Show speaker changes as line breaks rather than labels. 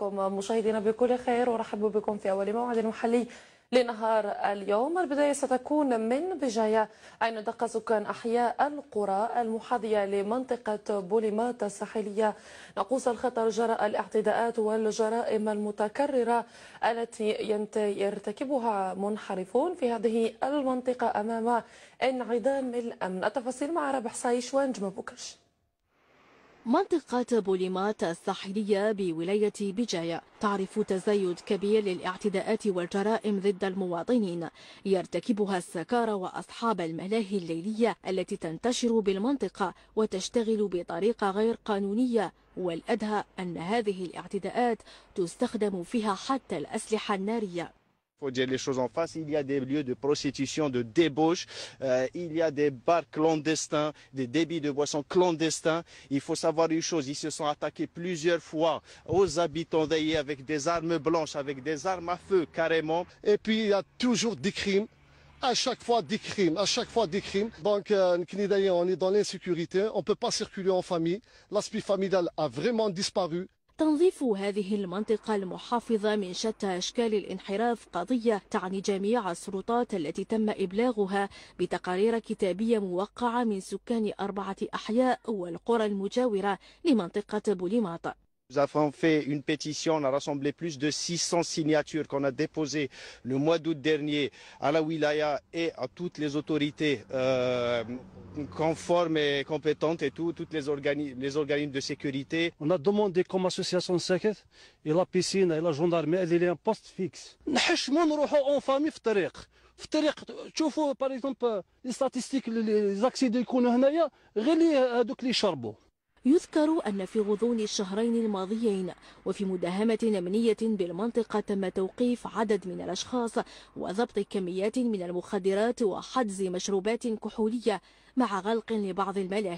صباحكم مشاهدينا بكل خير ورحب بكم في أول موعد محلي لنهار اليوم. البداية ستكون من بجاية أين دق سكان أحياء القرى المحاذية لمنطقة بوليمات الساحلية. نقوص الخطر جراء الاعتداءات والجرائم المتكررة التي يرتكبها منحرفون في هذه المنطقة أمام انعدام الأمن. التفاصيل مع رابح صايش وانجم بوكرش
منطقة بوليمات الساحلية بولاية بجاية تعرف تزايد كبير للاعتداءات والجرائم ضد المواطنين. يرتكبها السكارى وأصحاب الملاهي الليلية التي تنتشر بالمنطقة وتشتغل بطريقة غير قانونية. والأدهى أن هذه الاعتداءات تستخدم فيها حتى الأسلحة النارية.
Faut dire les choses en face, il y a des lieux de prostitution, de débauche, euh, il y a des bars clandestins, des débits de boissons clandestins. Il faut savoir une chose, ils se sont attaqués plusieurs fois aux habitants d'Aïe avec des armes blanches, avec des armes à feu carrément.
Et puis il y a toujours des crimes. À chaque fois des crimes, à chaque fois des crimes. Donc, euh, on est dans l'insécurité, on ne peut pas circuler en famille. L'aspect familial a vraiment disparu.
تنظيف هذه المنطقة المحافظة من شتى أشكال الانحراف قضية تعني جميع السلطات التي تم إبلاغها بتقارير كتابية موقعة من سكان أربعة أحياء والقرى المجاورة لمنطقة بوليماط.
Nous avons fait une pétition, on a rassemblé plus de 600 signatures qu'on a déposées le mois d'août dernier à la wilaya et à toutes les autorités euh, conformes et compétentes et tout, toutes les, organi les organismes de sécurité.
On a demandé comme association SECET et la piscine et la gendarmerie, elle est un poste fixe. نحشموا نروحوا en famille في الطريق في الطريق تشوفوا باغ اكزومبل لي ستاتيستيك لي زاكسيدون يكونوا هنايا غير هذوك اللي يشربوا
يذكر أن في غضون الشهرين الماضيين وفي مداهمة أمنية بالمنطقة تم توقيف عدد من الأشخاص وضبط كميات من المخدرات وحجز مشروبات كحولية مع غلق لبعض الملاهي.